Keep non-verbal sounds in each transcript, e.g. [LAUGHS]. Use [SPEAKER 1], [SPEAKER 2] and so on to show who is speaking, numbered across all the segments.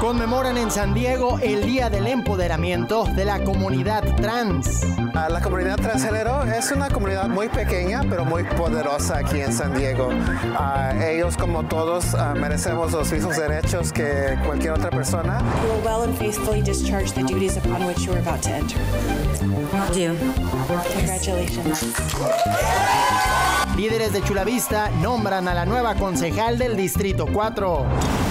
[SPEAKER 1] Conmemoran en San Diego el Día del Empoderamiento de la Comunidad Trans.
[SPEAKER 2] Ah, la comunidad transgénero es una comunidad muy pequeña pero muy poderosa aquí en San Diego. Ah, ellos como todos ah, merecemos los mismos derechos que cualquier otra persona.
[SPEAKER 3] You will well and faithfully discharge the duties upon which you are about to enter.
[SPEAKER 4] Do.
[SPEAKER 3] Congratulations.
[SPEAKER 1] Líderes de Chulavista nombran a la nueva concejal del Distrito 4.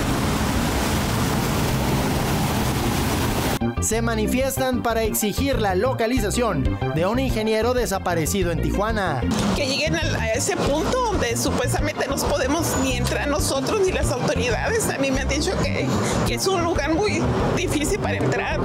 [SPEAKER 1] Se manifiestan para exigir la localización de un ingeniero desaparecido en Tijuana.
[SPEAKER 5] que lleguen a ese punto donde supuestamente no podemos ni entrar nosotros ni las autoridades. A mí me han dicho que, que es un lugar muy difícil para entrar.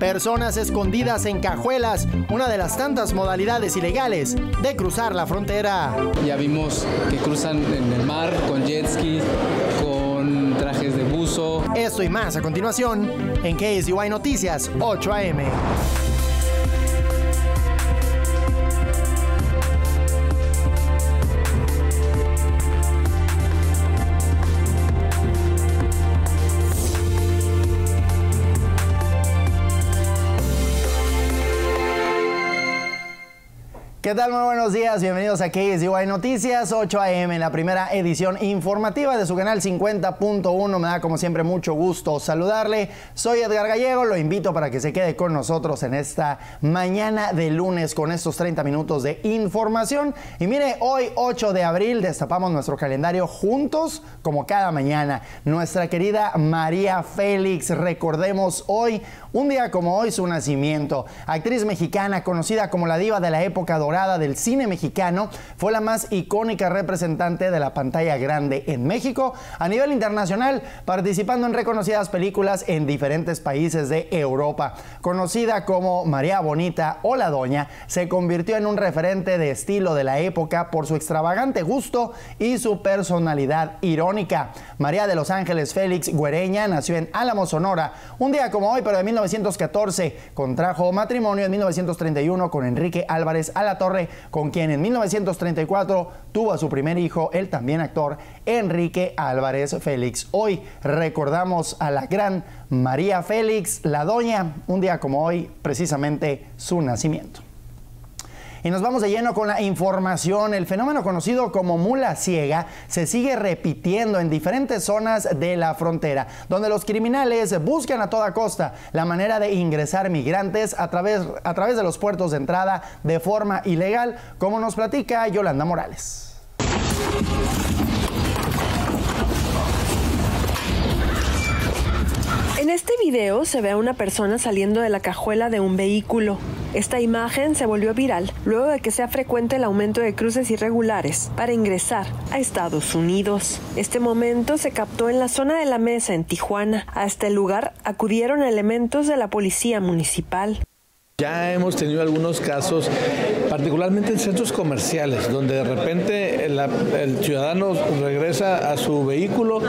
[SPEAKER 1] Personas escondidas en cajuelas, una de las tantas modalidades ilegales de cruzar la frontera.
[SPEAKER 6] Ya vimos que cruzan en el mar con jet ski, con trajes de buzo.
[SPEAKER 1] Esto y más a continuación en KSUI Noticias 8 AM. ¿Qué tal? Muy buenos días, bienvenidos a KSUI Noticias 8 AM, la primera edición informativa de su canal 50.1. Me da como siempre mucho gusto saludarle. Soy Edgar Gallego, lo invito para que se quede con nosotros en esta mañana de lunes con estos 30 minutos de información. Y mire, hoy 8 de abril destapamos nuestro calendario juntos como cada mañana. Nuestra querida María Félix, recordemos hoy, un día como hoy, su nacimiento. Actriz mexicana conocida como la diva de la época dorada del cine mexicano, fue la más icónica representante de la pantalla grande en México a nivel internacional, participando en reconocidas películas en diferentes países de Europa. Conocida como María Bonita o la Doña, se convirtió en un referente de estilo de la época por su extravagante gusto y su personalidad irónica. María de los Ángeles Félix Güereña nació en Álamo, Sonora, un día como hoy, pero de 1914. Contrajo matrimonio en 1931 con Enrique Álvarez a la Con quien en 1934 tuvo a su primer hijo, el también actor Enrique Álvarez Félix. Hoy recordamos a la gran María Félix, la doña, un día como hoy, precisamente su nacimiento. Y nos vamos de lleno con la información. El fenómeno conocido como mula ciega se sigue repitiendo en diferentes zonas de la frontera, donde los criminales buscan a toda costa la manera de ingresar migrantes a través, a través de los puertos de entrada de forma ilegal, como nos platica Yolanda Morales.
[SPEAKER 7] En este video se ve a una persona saliendo de la cajuela de un vehículo. Esta imagen se volvió viral luego de que sea frecuente el aumento de cruces irregulares para ingresar a Estados Unidos. Este momento se captó en la zona de la mesa en Tijuana. A este lugar acudieron elementos de la policía municipal.
[SPEAKER 8] Ya hemos tenido algunos casos, particularmente en centros comerciales, donde de repente el, el ciudadano regresa a su vehículo,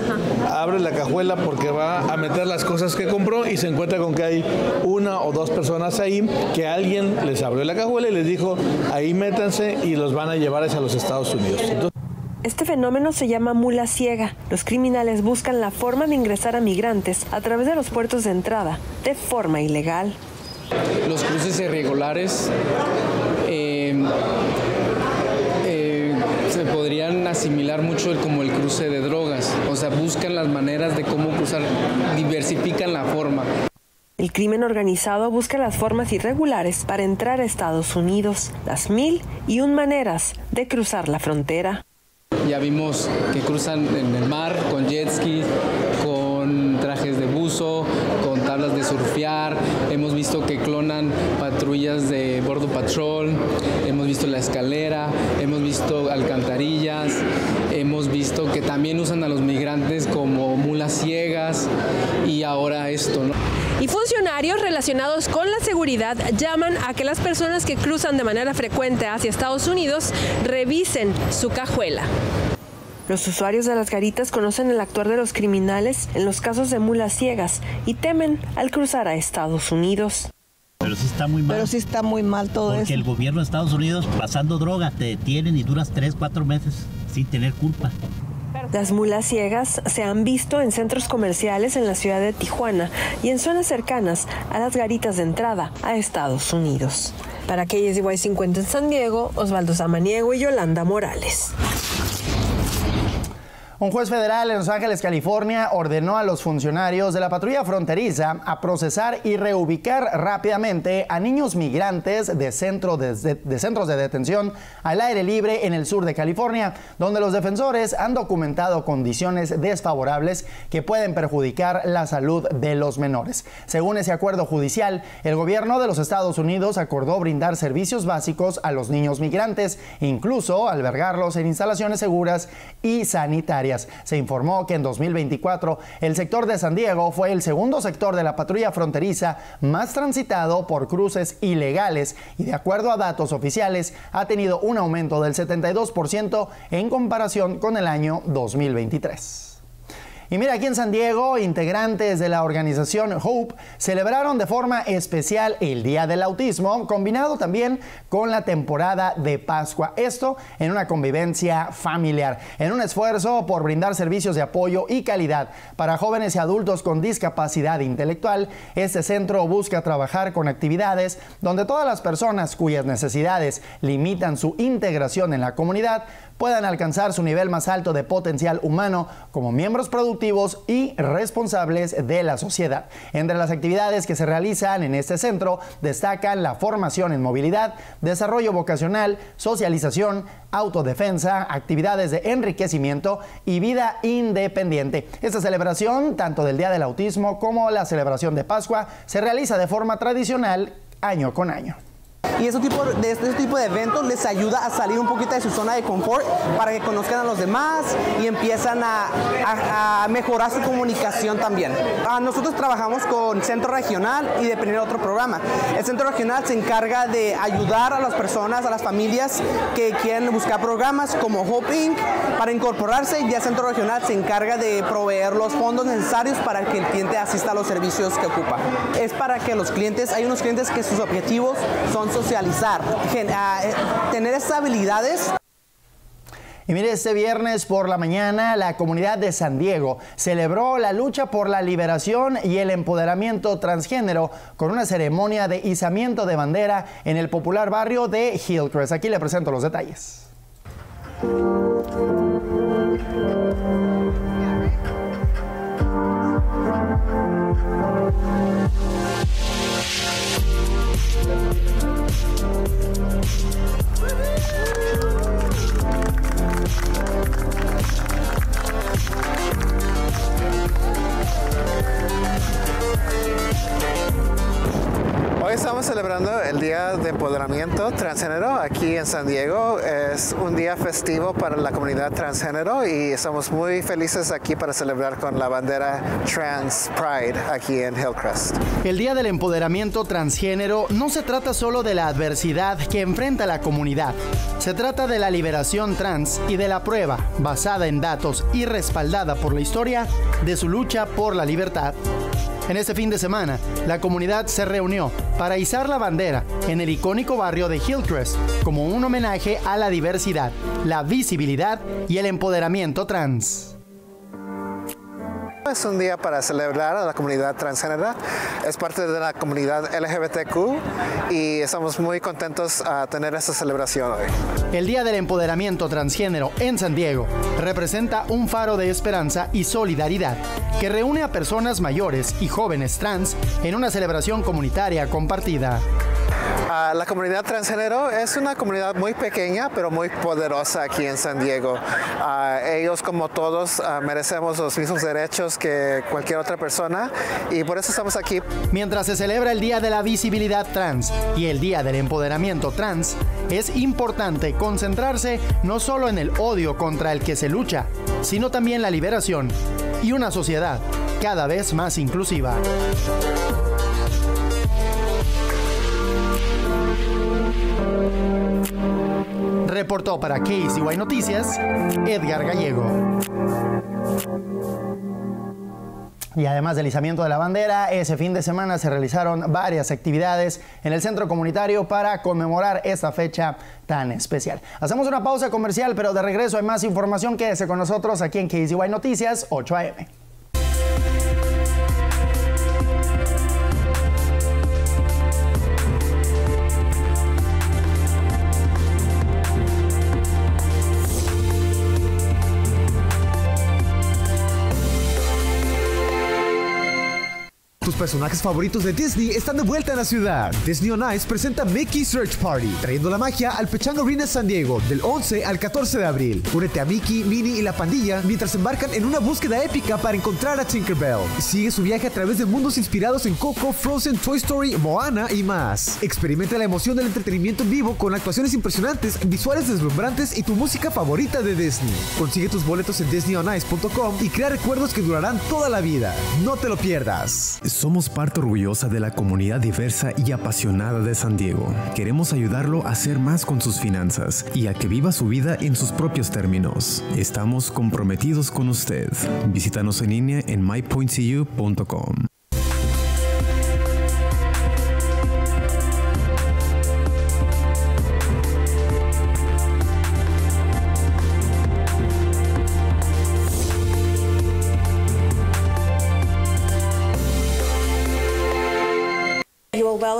[SPEAKER 8] abre la cajuela porque va a meter las cosas que compró y se encuentra con que hay una o dos personas ahí, que alguien les abrió la cajuela y les dijo, ahí métanse y los van a llevar hacia los Estados Unidos. Entonces,
[SPEAKER 7] Este fenómeno se llama mula ciega. Los criminales buscan la forma de ingresar a migrantes a través de los puertos de entrada de forma ilegal.
[SPEAKER 6] Los cruces irregulares eh, se podrían asimilar mucho el- como el cruce de drogas. O sea, buscan las maneras de cómo cruzar, diversifican la forma.
[SPEAKER 7] El crimen organizado busca las formas irregulares para entrar a Estados Unidos, las mil y un maneras de cruzar la frontera.
[SPEAKER 6] Ya vimos que cruzan en el mar con jet ski, con trajes de buzo, con tablas de surfear. Hemos visto que clonan patrullas de bordo patrol. Escalera, hemos visto alcantarillas. Hemos visto que también usan a los migrantes como mulas ciegas y ahora esto, ¿no?
[SPEAKER 9] Y funcionarios relacionados con la seguridad llaman a que las personas que cruzan de manera frecuente hacia Estados Unidos revisen su cajuela.
[SPEAKER 7] Los usuarios de las garitas conocen el actuar de los criminales en los casos de mulas ciegas y temen al cruzar a Estados Unidos.
[SPEAKER 10] Pero sí está muy mal.
[SPEAKER 11] Pero sí está muy mal todo
[SPEAKER 10] porque
[SPEAKER 11] eso.
[SPEAKER 10] el gobierno de Estados Unidos, pasando droga, te detienen y duras tres, cuatro meses
[SPEAKER 4] sí tener culpa.
[SPEAKER 7] Las mulas ciegas se han visto en centros comerciales en la ciudad de Tijuana y en zonas cercanas a las garitas de entrada a Estados Unidos. Para KSY 50 en San Diego, Osvaldo Samaniego y Yolanda Morales.
[SPEAKER 1] Un juez federal en Los Ángeles, California, ordenó a los funcionarios de la patrulla fronteriza a procesar y reubicar rápidamente a niños migrantes de, centros de detención al aire libre en el sur de California, donde los defensores han documentado condiciones desfavorables que pueden perjudicar la salud de los menores. Según ese acuerdo judicial, el gobierno de los Estados Unidos acordó brindar servicios básicos a los niños migrantes, incluso albergarlos en instalaciones seguras y sanitarias. Se informó que en 2024 el sector de San Diego fue el segundo sector de la patrulla fronteriza más transitado por cruces ilegales y de acuerdo a datos oficiales ha tenido un aumento del 72% en comparación con el año 2023. Y mira, aquí en San Diego, integrantes de la organización Hope celebraron de forma especial el Día del Autismo, combinado también con la temporada de Pascua. Esto en una convivencia familiar, en un esfuerzo por brindar servicios de apoyo y calidad para jóvenes y adultos con discapacidad intelectual. Este centro busca trabajar con actividades donde todas las personas cuyas necesidades limitan su integración en la comunidad puedan alcanzar su nivel más alto de potencial humano como miembros productivos y responsables de la sociedad. Entre las actividades que se realizan en este centro destacan la formación en movilidad, desarrollo vocacional, socialización, autodefensa, actividades de enriquecimiento y vida independiente. Esta celebración, tanto del Día del Autismo como la celebración de Pascua, se realiza de forma tradicional año con año.
[SPEAKER 10] Y ese tipo de, este tipo de eventos les ayuda a salir un poquito de su zona de confort para que conozcan a los demás y empiezan a, a, mejorar su comunicación también. A nosotros trabajamos con Centro Regional y de otro programa. El Centro Regional se encarga de ayudar a las personas, a las familias que quieren buscar programas como Hoping para incorporarse y el Centro Regional se encarga de proveer los fondos necesarios para que el cliente asista a los servicios que ocupa. Es para que los clientes, hay unos clientes que sus objetivos son socializar, eh, tener esas habilidades.
[SPEAKER 1] Y mire, este viernes por la mañana la comunidad de San Diego celebró la lucha por la liberación y el empoderamiento transgénero con una ceremonia de izamiento de bandera en el popular barrio de Hillcrest. Aquí le presento los detalles.
[SPEAKER 2] Hoy estamos celebrando el Día de Empoderamiento Transgénero aquí en San Diego. Es un día festivo para la comunidad transgénero y estamos muy felices aquí para celebrar con la bandera Trans Pride aquí en Hillcrest.
[SPEAKER 1] El Día del Empoderamiento Transgénero no se trata solo de la adversidad que enfrenta la comunidad. Se trata de la liberación trans y de la prueba, basada en datos y respaldada por la historia, de su lucha por la libertad. En este fin de semana, la comunidad se reunió para izar la bandera en el icónico barrio de Hillcrest como un homenaje a la diversidad, la visibilidad y el empoderamiento trans.
[SPEAKER 2] Es un día para celebrar a la comunidad transgénero. Es parte de la comunidad LGBTQ y estamos muy contentos a tener esta celebración hoy.
[SPEAKER 1] El Día del Empoderamiento Transgénero en San Diego representa un faro de esperanza y solidaridad que reúne a personas mayores y jóvenes trans en una celebración comunitaria compartida.
[SPEAKER 2] La comunidad transgénero es una comunidad muy pequeña pero muy poderosa aquí en San Diego. Uh, ellos como todos uh, merecemos los mismos derechos que cualquier otra persona y por eso estamos aquí.
[SPEAKER 1] Mientras se celebra el Día de la Visibilidad Trans y el Día del Empoderamiento Trans, es importante concentrarse no solo en el odio contra el que se lucha, sino también la liberación y una sociedad cada vez más inclusiva. Para KCY Noticias Edgar Gallego. Y además del izamiento de la bandera, ese fin de semana se realizaron varias actividades en el centro comunitario para conmemorar esta fecha tan especial. Hacemos una pausa comercial, pero de regreso hay más información. Quédese con nosotros aquí en KZY Noticias 8 AM.
[SPEAKER 4] Tus personajes favoritos de Disney están de vuelta en la ciudad. Disney on Ice presenta Mickey Search Party, trayendo la magia al Pechanga Arena San Diego del 11 al 14 de abril. Únete a Mickey, Minnie y la pandilla mientras embarcan en una búsqueda épica para encontrar a Tinkerbell. Sigue su viaje a través de mundos inspirados en Coco, Frozen, Toy Story, Moana y más. Experimenta la emoción del entretenimiento en vivo con actuaciones impresionantes, visuales deslumbrantes y tu música favorita de Disney. Consigue tus boletos en disneyonice.com y crea recuerdos que durarán toda la vida. No te lo pierdas.
[SPEAKER 11] Somos parte orgullosa de la comunidad diversa y apasionada de San Diego. Queremos ayudarlo a hacer más con sus finanzas y a que viva su vida en sus propios términos. Estamos comprometidos con usted. Visítanos en línea en mypointcu.com.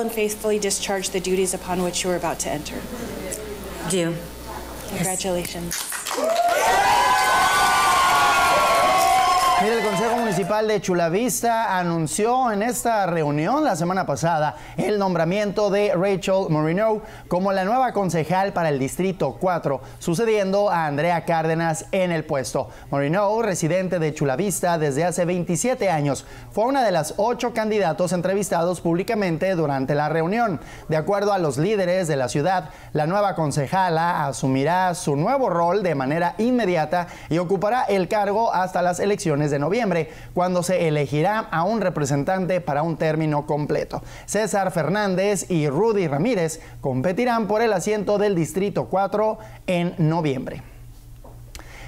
[SPEAKER 3] and faithfully discharge the duties upon which you are about to enter.
[SPEAKER 12] Do.
[SPEAKER 3] Congratulations.
[SPEAKER 1] El Consejo Municipal de Chulavista anunció en esta reunión la semana pasada el nombramiento de Rachel Moreno como la nueva concejal para el Distrito 4, sucediendo a Andrea Cárdenas en el puesto. Moreno, residente de Chulavista desde hace 27 años, fue una de las ocho candidatos entrevistados públicamente durante la reunión. De acuerdo a los líderes de la ciudad, la nueva concejala asumirá su nuevo rol de manera inmediata y ocupará el cargo hasta las elecciones de noviembre, cuando se elegirá a un representante para un término completo. César Fernández y Rudy Ramírez competirán por el asiento del Distrito 4 en noviembre.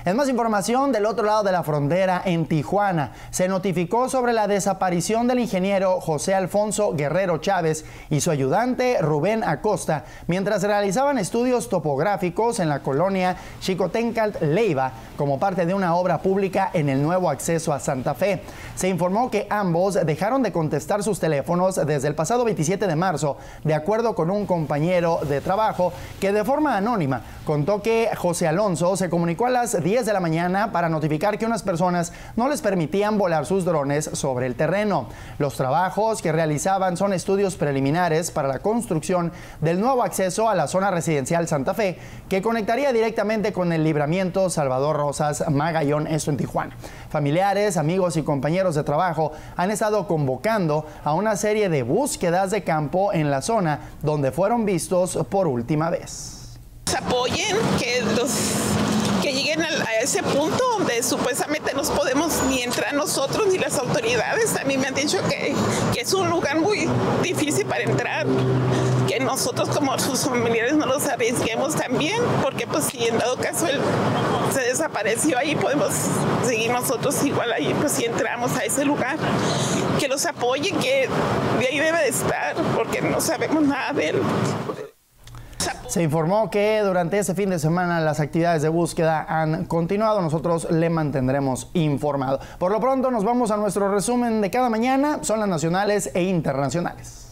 [SPEAKER 1] En más información, del otro lado de la frontera, en Tijuana, se notificó sobre la desaparición del ingeniero José Alfonso Guerrero Chávez y su ayudante Rubén Acosta mientras realizaban estudios topográficos en la colonia Chicotencalt Leiva como parte de una obra pública en el nuevo acceso a Santa Fe. Se informó que ambos dejaron de contestar sus teléfonos desde el pasado 27 de marzo, de acuerdo con un compañero de trabajo que de forma anónima contó que José Alonso se comunicó a las 10 de la mañana para notificar que unas personas no les permitían volar sus drones sobre el terreno. Los trabajos que realizaban son estudios preliminares para la construcción del nuevo acceso a la zona residencial Santa Fe, que conectaría directamente con el libramiento Salvador Rosas Magallón, esto en Tijuana. Familiares, amigos y compañeros de trabajo han estado convocando a una serie de búsquedas de campo en la zona donde fueron vistos por última vez.
[SPEAKER 5] apoyen, que los a, ese punto donde supuestamente nos podemos ni entrar nosotros ni las autoridades. A mí me han dicho que, que es un lugar muy difícil para entrar, que nosotros como sus familiares no los arriesguemos también, porque pues si en dado caso él se desapareció ahí, podemos seguir nosotros igual ahí, pues si entramos a ese lugar. Que los apoyen, que de ahí debe de estar, porque no sabemos nada de él.
[SPEAKER 1] Se informó que durante ese fin de semana las actividades de búsqueda han continuado. Nosotros le mantendremos informado. Por lo pronto nos vamos a nuestro resumen de cada mañana. Son las nacionales e internacionales.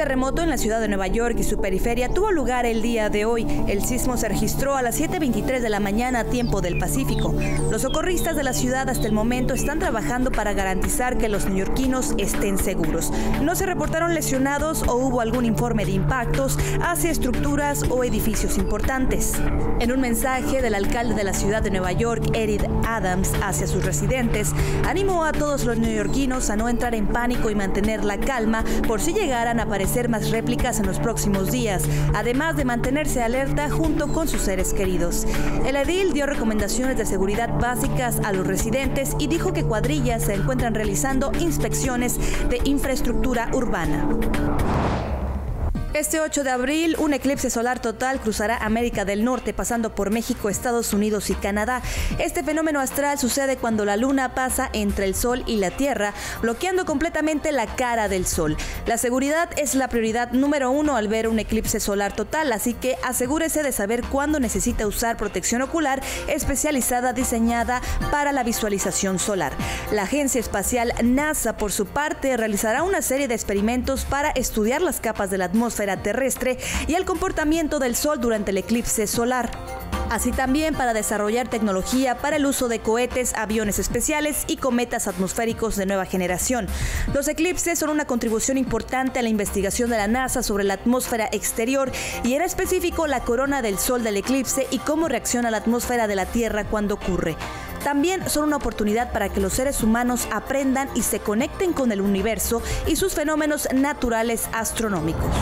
[SPEAKER 12] Terremoto en la ciudad de Nueva York y su periferia tuvo lugar el día de hoy. El sismo se registró a las 7.23 de la mañana, tiempo del Pacífico. Los socorristas de la ciudad hasta el momento están trabajando para garantizar que los neoyorquinos estén seguros. No se reportaron lesionados o hubo algún informe de impactos hacia estructuras o edificios importantes. En un mensaje del alcalde de la ciudad de Nueva York, Eric Adams, hacia sus residentes, animó a todos los neoyorquinos a no entrar en pánico y mantener la calma por si llegaran a aparecer hacer más réplicas en los próximos días, además de mantenerse alerta junto con sus seres queridos. El edil dio recomendaciones de seguridad básicas a los residentes y dijo que cuadrillas se encuentran realizando inspecciones de infraestructura urbana. Este 8 de abril, un eclipse solar total cruzará América del Norte, pasando por México, Estados Unidos y Canadá. Este fenómeno astral sucede cuando la luna pasa entre el Sol y la Tierra, bloqueando completamente la cara del Sol. La seguridad es la prioridad número uno al ver un eclipse solar total, así que asegúrese de saber cuándo necesita usar protección ocular especializada diseñada para la visualización solar. La Agencia Espacial NASA, por su parte, realizará una serie de experimentos para estudiar las capas de la terrestre y el comportamiento del Sol durante el eclipse solar así también para desarrollar tecnología para el uso de cohetes, aviones especiales y cometas atmosféricos de nueva generación. Los eclipses son una contribución importante a la investigación de la NASA sobre la atmósfera exterior y en específico la corona del Sol del eclipse y cómo reacciona la atmósfera de la Tierra cuando ocurre. También son una oportunidad para que los seres humanos aprendan y se conecten con el universo y sus fenómenos naturales astronómicos.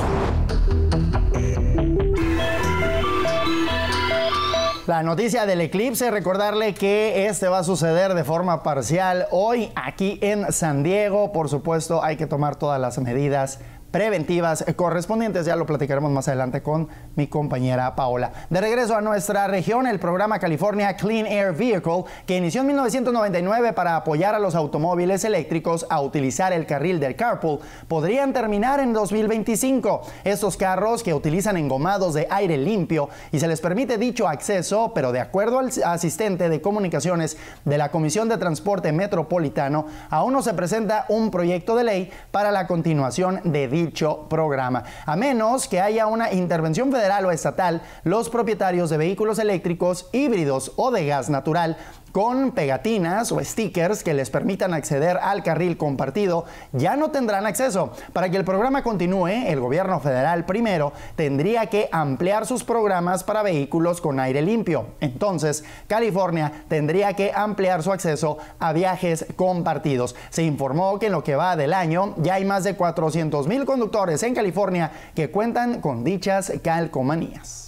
[SPEAKER 1] La noticia del eclipse, recordarle que este va a suceder de forma parcial hoy aquí en San Diego. Por supuesto, hay que tomar todas las medidas preventivas correspondientes. Ya lo platicaremos más adelante con mi compañera Paola. De regreso a nuestra región, el programa California Clean Air Vehicle, que inició en 1999 para apoyar a los automóviles eléctricos a utilizar el carril del carpool, podrían terminar en 2025. Estos carros que utilizan engomados de aire limpio y se les permite dicho acceso, pero de acuerdo al asistente de comunicaciones de la Comisión de Transporte Metropolitano, aún no se presenta un proyecto de ley para la continuación de dicho programa. A menos que haya una intervención federal o estatal, los propietarios de vehículos eléctricos, híbridos o de gas natural con pegatinas o stickers que les permitan acceder al carril compartido, ya no tendrán acceso. Para que el programa continúe, el gobierno federal primero tendría que ampliar sus programas para vehículos con aire limpio. Entonces, California tendría que ampliar su acceso a viajes compartidos. Se informó que en lo que va del año ya hay más de 400 mil conductores en California que cuentan con dichas calcomanías.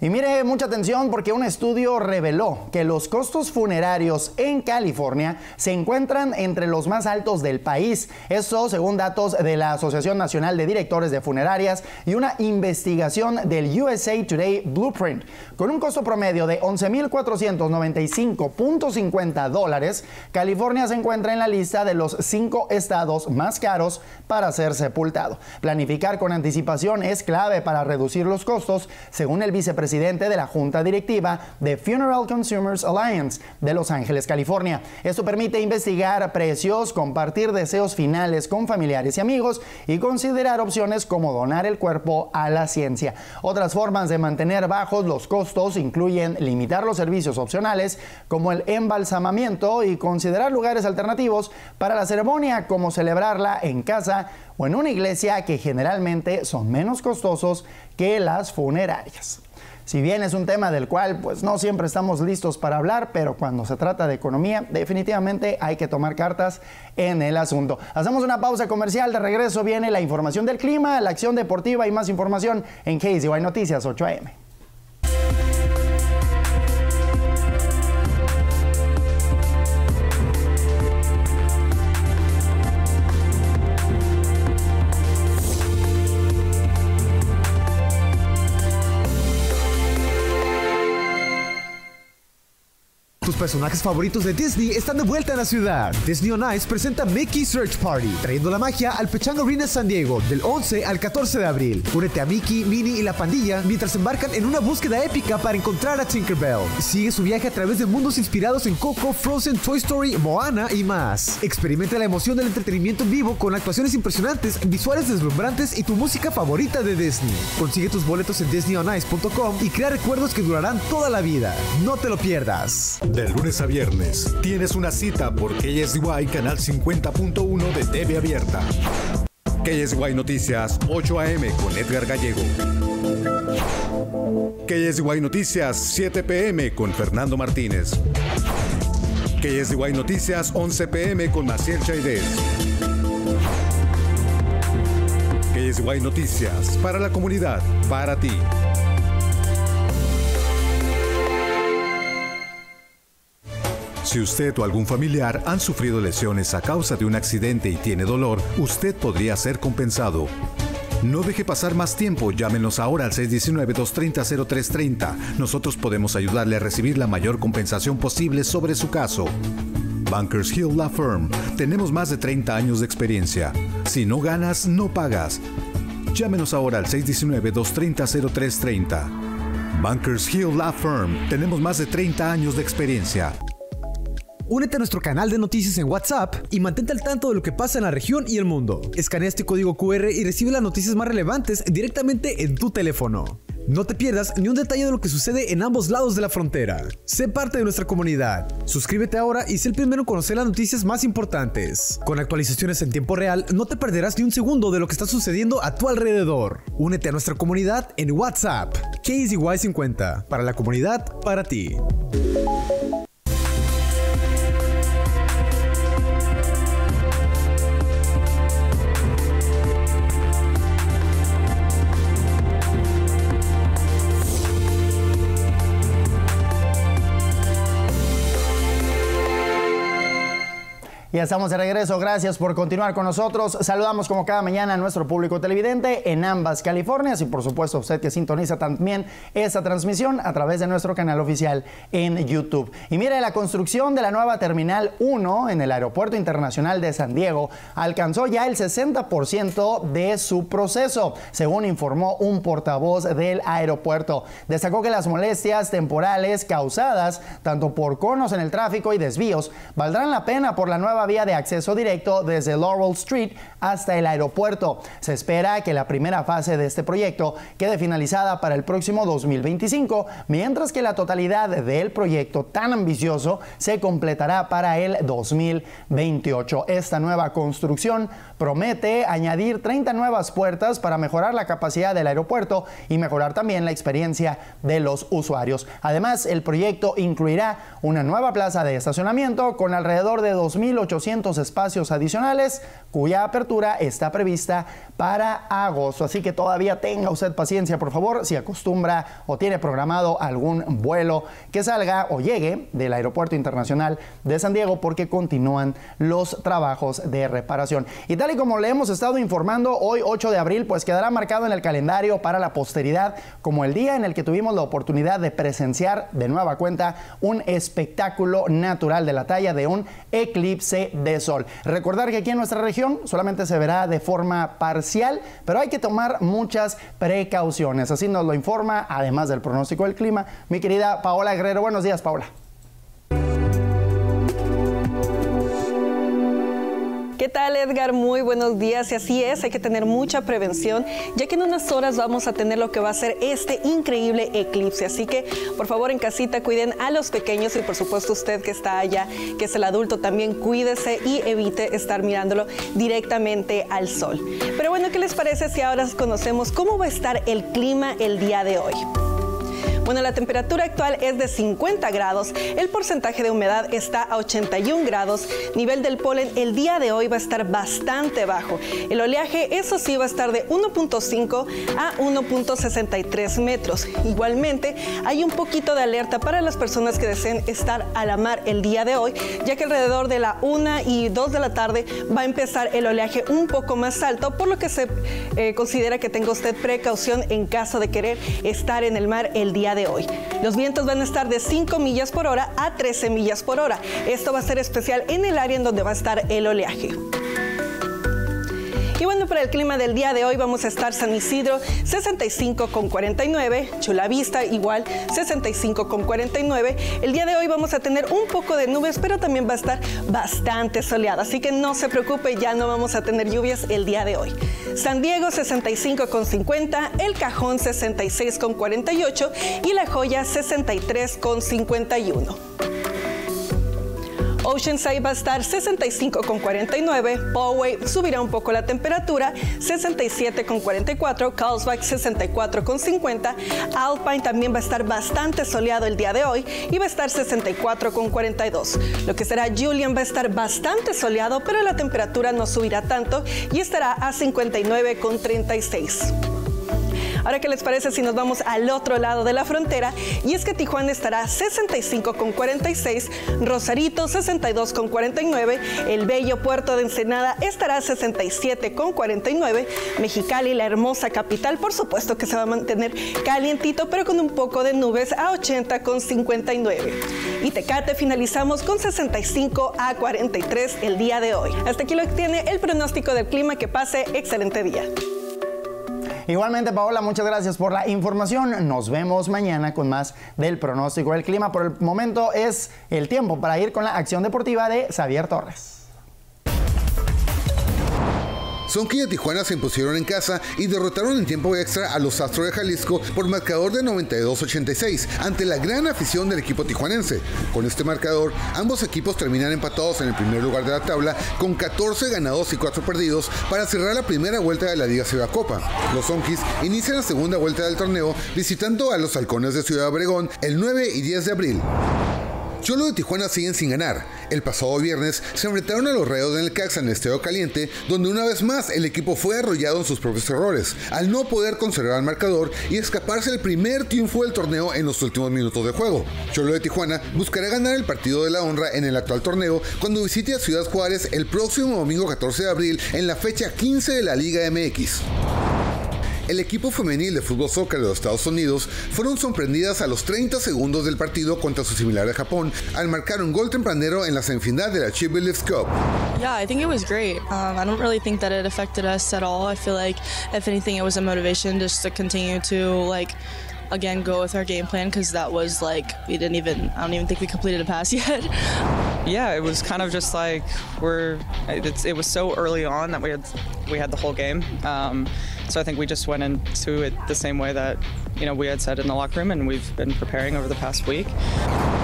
[SPEAKER 1] Y mire mucha atención porque un estudio reveló que los costos funerarios en California se encuentran entre los más altos del país. Esto según datos de la Asociación Nacional de Directores de Funerarias y una investigación del USA Today Blueprint. Con un costo promedio de 11.495.50 dólares, California se encuentra en la lista de los cinco estados más caros para ser sepultado. Planificar con anticipación es clave para reducir los costos, según el vicepresidente presidente de la Junta Directiva de Funeral Consumers Alliance de Los Ángeles, California. Esto permite investigar precios, compartir deseos finales con familiares y amigos y considerar opciones como donar el cuerpo a la ciencia. Otras formas de mantener bajos los costos incluyen limitar los servicios opcionales como el embalsamamiento y considerar lugares alternativos para la ceremonia como celebrarla en casa o en una iglesia que generalmente son menos costosos que las funerarias. Si bien es un tema del cual pues no siempre estamos listos para hablar, pero cuando se trata de economía, definitivamente hay que tomar cartas en el asunto. Hacemos una pausa comercial, de regreso viene la información del clima, la acción deportiva y más información en KZY Noticias 8 AM.
[SPEAKER 4] Tus personajes favoritos de Disney están de vuelta en la ciudad. Disney on Ice presenta Mickey Search Party, trayendo la magia al Pechanga Arena San Diego del 11 al 14 de abril. Únete a Mickey, Minnie y la pandilla mientras embarcan en una búsqueda épica para encontrar a Tinkerbell. Sigue su viaje a través de mundos inspirados en Coco, Frozen, Toy Story, Moana y más. Experimenta la emoción del entretenimiento en vivo con actuaciones impresionantes, visuales deslumbrantes y tu música favorita de Disney. Consigue tus boletos en disneyonice.com y crea recuerdos que durarán toda la vida. No te lo pierdas.
[SPEAKER 13] De lunes a viernes tienes una cita por KSY Canal 50.1 de TV Abierta. KSY Noticias 8 AM con Edgar Gallego. KSY Noticias 7 PM con Fernando Martínez. KSY Noticias 11 PM con Maciel Chaidez. KSY Noticias, para la comunidad, para ti. Si usted o algún familiar han sufrido lesiones a causa de un accidente y tiene dolor, usted podría ser compensado. No deje pasar más tiempo, llámenos ahora al 619-230-0330. Nosotros podemos ayudarle a recibir la mayor compensación posible sobre su caso. Bankers Hill La Firm. Tenemos más de 30 años de experiencia. Si no ganas, no pagas. Llámenos ahora al 619-230-0330. Bankers Hill La Firm. Tenemos más de 30 años de experiencia.
[SPEAKER 4] Únete a nuestro canal de noticias en WhatsApp y mantente al tanto de lo que pasa en la región y el mundo. Escanea este código QR y recibe las noticias más relevantes directamente en tu teléfono. No te pierdas ni un detalle de lo que sucede en ambos lados de la frontera. Sé parte de nuestra comunidad. Suscríbete ahora y sé el primero en conocer las noticias más importantes. Con actualizaciones en tiempo real, no te perderás ni un segundo de lo que está sucediendo a tu alrededor. Únete a nuestra comunidad en WhatsApp. KZY50. Para la comunidad, para ti.
[SPEAKER 1] Ya estamos de regreso, gracias por continuar con nosotros. Saludamos como cada mañana a nuestro público televidente en ambas Californias y por supuesto usted que sintoniza también esta transmisión a través de nuestro canal oficial en YouTube. Y mire, la construcción de la nueva Terminal 1 en el Aeropuerto Internacional de San Diego alcanzó ya el 60% de su proceso, según informó un portavoz del aeropuerto. Destacó que las molestias temporales causadas tanto por conos en el tráfico y desvíos valdrán la pena por la nueva vía de acceso directo desde Laurel Street hasta el aeropuerto. Se espera que la primera fase de este proyecto quede finalizada para el próximo 2025, mientras que la totalidad del proyecto tan ambicioso se completará para el 2028. Esta nueva construcción promete añadir 30 nuevas puertas para mejorar la capacidad del aeropuerto y mejorar también la experiencia de los usuarios. Además, el proyecto incluirá una nueva plaza de estacionamiento con alrededor de 2.800 espacios adicionales cuya apertura está prevista para agosto. Así que todavía tenga usted paciencia, por favor, si acostumbra o tiene programado algún vuelo que salga o llegue del Aeropuerto Internacional de San Diego porque continúan los trabajos de reparación. Y tal y como le hemos estado informando, hoy 8 de abril pues quedará marcado en el calendario para la posteridad como el día en el que tuvimos la oportunidad de presenciar de nueva cuenta un espectáculo natural de la talla de un eclipse de sol. Recordar que aquí en nuestra región solamente se verá de forma parcial, pero hay que tomar muchas precauciones. Así nos lo informa, además del pronóstico del clima, mi querida Paola Guerrero. Buenos días, Paola.
[SPEAKER 14] ¿Qué tal Edgar? Muy buenos días. Y así es, hay que tener mucha prevención, ya que en unas horas vamos a tener lo que va a ser este increíble eclipse. Así que, por favor, en casita cuiden a los pequeños y por supuesto usted que está allá, que es el adulto, también cuídese y evite estar mirándolo directamente al sol. Pero bueno, ¿qué les parece si ahora conocemos cómo va a estar el clima el día de hoy? Bueno, la temperatura actual es de 50 grados, el porcentaje de humedad está a 81 grados, nivel del polen el día de hoy va a estar bastante bajo. El oleaje, eso sí, va a estar de 1.5 a 1.63 metros. Igualmente, hay un poquito de alerta para las personas que deseen estar a la mar el día de hoy, ya que alrededor de la 1 y 2 de la tarde va a empezar el oleaje un poco más alto, por lo que se eh, considera que tenga usted precaución en caso de querer estar en el mar el día de hoy. Los vientos van a estar de 5 millas por hora a 13 millas por hora. Esto va a ser especial en el área en donde va a estar el oleaje. Y bueno, para el clima del día de hoy vamos a estar San Isidro 65 con 49, Chulavista igual 65 con 49. El día de hoy vamos a tener un poco de nubes, pero también va a estar bastante soleado, así que no se preocupe, ya no vamos a tener lluvias el día de hoy. San Diego 65 con 50, El Cajón 66 con 48 y La Joya 63 con 51. Oceanside va a estar 65 con 49, Poway subirá un poco la temperatura, 67 con 44, Carlsbad 64 con 50, Alpine también va a estar bastante soleado el día de hoy y va a estar 64 con 42. Lo que será Julian va a estar bastante soleado, pero la temperatura no subirá tanto y estará a 59 con 36. Ahora, ¿qué les parece si nos vamos al otro lado de la frontera? Y es que Tijuana estará 65 con 46, Rosarito 62 con 49, el bello puerto de Ensenada estará 67 con 49, Mexicali, la hermosa capital, por supuesto que se va a mantener calientito, pero con un poco de nubes a 80 con 59. Y Tecate finalizamos con 65 a 43 el día de hoy. Hasta aquí lo que tiene el pronóstico del clima. Que pase excelente día.
[SPEAKER 1] Igualmente, Paola, muchas gracias por la información. Nos vemos mañana con más del pronóstico del clima. Por el momento es el tiempo para ir con la acción deportiva de Xavier Torres.
[SPEAKER 15] Sonky de Tijuana se impusieron en casa y derrotaron en tiempo extra a los Astros de Jalisco por marcador de 92-86 ante la gran afición del equipo tijuanense. Con este marcador, ambos equipos terminan empatados en el primer lugar de la tabla con 14 ganados y 4 perdidos para cerrar la primera vuelta de la Liga Ciudad Copa. Los Sonkis inician la segunda vuelta del torneo visitando a los Halcones de Ciudad Obregón el 9 y 10 de abril. Cholo de Tijuana siguen sin ganar. El pasado viernes se enfrentaron a los Rayos del Caxa en el Estadio Caliente, donde una vez más el equipo fue arrollado en sus propios errores, al no poder conservar el marcador y escaparse el primer triunfo del torneo en los últimos minutos de juego. Cholo de Tijuana buscará ganar el partido de la honra en el actual torneo cuando visite a Ciudad Juárez el próximo domingo 14 de abril en la fecha 15 de la Liga MX el equipo femenil de fútbol soccer de los Estados Unidos fueron sorprendidas a los 30 segundos del partido contra su similar de Japón al marcar un gol tempranero en la semifinal de la Chip Cup.
[SPEAKER 16] Yeah, I think it was great. Um, I don't really think that it affected us at all. I feel like if anything, it was a motivation just to continue to like again go with our game plan because that was like we didn't even I don't even think we completed a pass [LAUGHS] yet.
[SPEAKER 17] Yeah, it was kind of just like we're it was so early on that we had we had the whole game. Um, so I think we just went into it the same way that you know we had said in the locker room, and we've been preparing over the past week.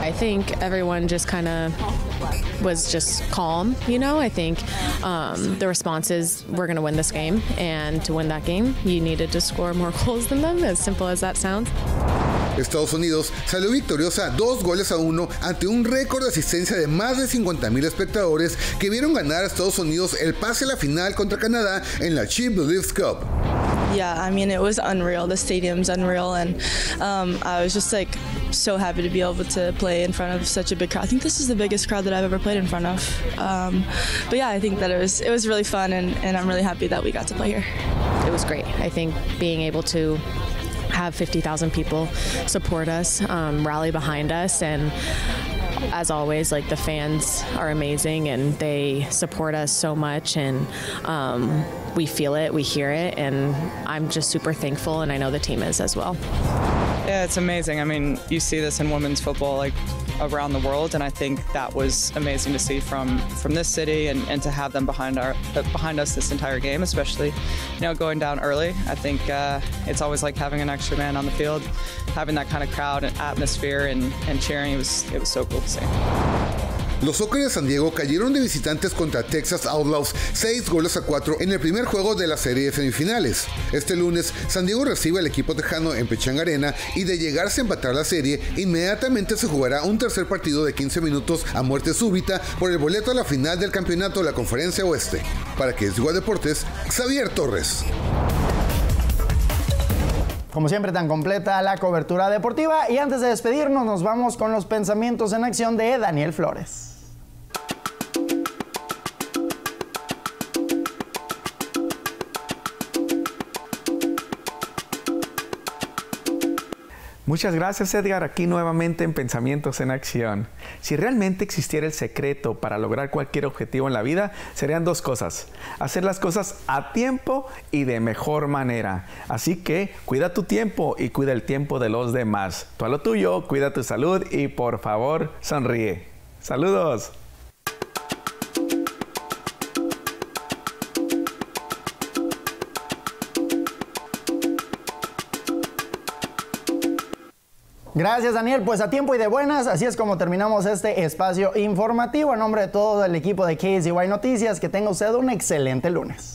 [SPEAKER 18] I think everyone just kind of was just calm. You know, I think um, the response is we're going to win this game, and to win that game, you needed to score more [LAUGHS] goals than them. As simple as that sounds.
[SPEAKER 15] Estados Unidos salió victoriosa dos goles a uno ante un récord de asistencia de más de 50 mil espectadores que vieron ganar a Estados Unidos el pase a la final contra Canadá en la Chip Cup.
[SPEAKER 16] Yeah, I mean, it was unreal. The stadium's unreal, and um, I was just like so happy to be able to play in front of such a big crowd. I think this is the biggest crowd that I've ever played in front of. Um, but yeah, I think that it was it was really fun, and, and I'm really happy that we got to play here.
[SPEAKER 18] It was great. I think being able to have 50,000 people support us, um, rally behind us, and as always, like the fans are amazing and they support us so much, and um, we feel it, we hear it, and I'm just super thankful, and I know the team is as well.
[SPEAKER 17] Yeah, it's amazing. I mean, you see this in women's football, like around the world, and I think that was amazing to see from from this city and, and to have them behind our behind us this entire game, especially you know going down early. I think uh, it's always like having an extra man on the field, having that kind of crowd and atmosphere and, and cheering. It was it was so cool to see.
[SPEAKER 15] Los Sockers de San Diego cayeron de visitantes contra Texas Outlaws 6 goles a 4 en el primer juego de la serie de semifinales. Este lunes, San Diego recibe al equipo tejano en Pechang Arena y de llegarse a empatar la serie, inmediatamente se jugará un tercer partido de 15 minutos a muerte súbita por el boleto a la final del campeonato de la Conferencia Oeste. Para que es igual Deportes, Xavier Torres.
[SPEAKER 1] Como siempre, tan completa la cobertura deportiva. Y antes de despedirnos, nos vamos con los pensamientos en acción de Daniel Flores.
[SPEAKER 19] Muchas gracias Edgar, aquí nuevamente en Pensamientos en Acción. Si realmente existiera el secreto para lograr cualquier objetivo en la vida, serían dos cosas. Hacer las cosas a tiempo y de mejor manera. Así que cuida tu tiempo y cuida el tiempo de los demás. Tú a lo tuyo, cuida tu salud y por favor sonríe. Saludos.
[SPEAKER 1] Gracias Daniel, pues a tiempo y de buenas, así es como terminamos este espacio informativo. A nombre de todo el equipo de KSY Noticias, que tenga usted un excelente lunes.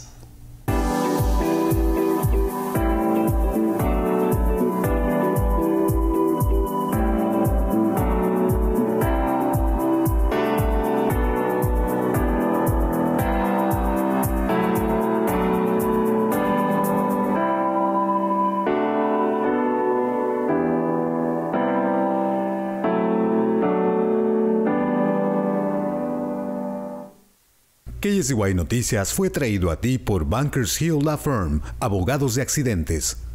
[SPEAKER 13] KSY Noticias fue traído a ti por Bankers Hill La Firm, abogados de accidentes.